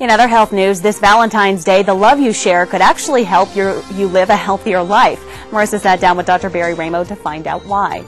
In other health news, this Valentine's Day, the love you share could actually help your, you live a healthier life. Marissa sat down with Dr. Barry Ramo to find out why.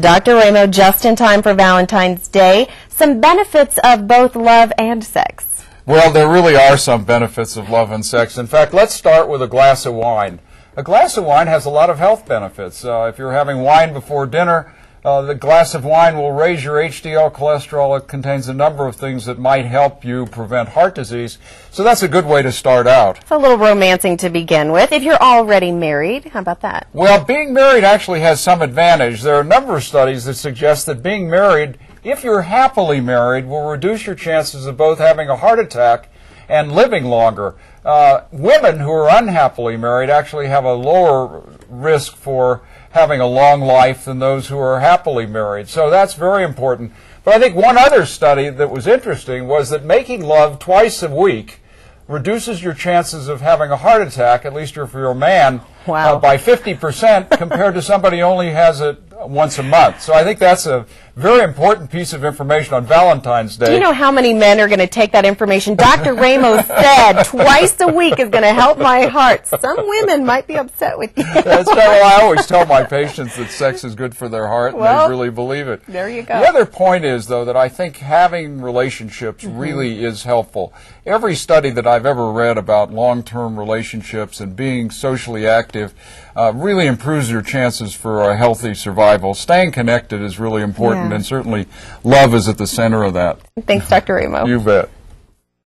Dr. Ramo, just in time for Valentine's Day, some benefits of both love and sex. Well, there really are some benefits of love and sex. In fact, let's start with a glass of wine. A glass of wine has a lot of health benefits. Uh, if you're having wine before dinner, uh, the glass of wine will raise your HDL cholesterol. It contains a number of things that might help you prevent heart disease. So that's a good way to start out. It's a little romancing to begin with. If you're already married, how about that? Well, being married actually has some advantage. There are a number of studies that suggest that being married, if you're happily married, will reduce your chances of both having a heart attack and living longer. Uh, women who are unhappily married actually have a lower risk for having a long life than those who are happily married. So that's very important. But I think one other study that was interesting was that making love twice a week reduces your chances of having a heart attack, at least if you're a man, wow. uh, by 50% compared to somebody who only has it once a month. So I think that's a very important piece of information on Valentine's Day. Do you know how many men are going to take that information? Dr. Ramos said twice a week is going to help my heart. Some women might be upset with you. That's well, I always tell my patients that sex is good for their heart, well, and they really believe it. There you go. The other point is, though, that I think having relationships mm-hmm. really is helpful. Every study that I've ever read about long-term relationships and being socially active uh, really improves your chances for a healthy survival. Staying connected is really important, yeah. And certainly love is at the center of that. Thanks, Dr. Ramo. you bet.